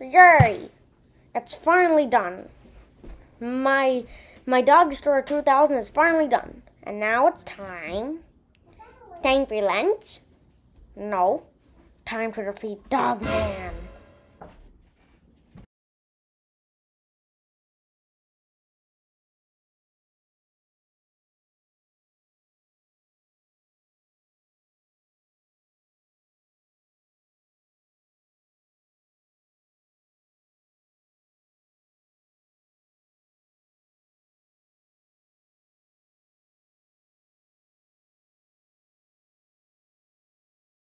Yay! It's finally done. My my Dog Destroyer 2000 is finally done. And now it's time. Time for lunch? No. Time to defeat Dog Man.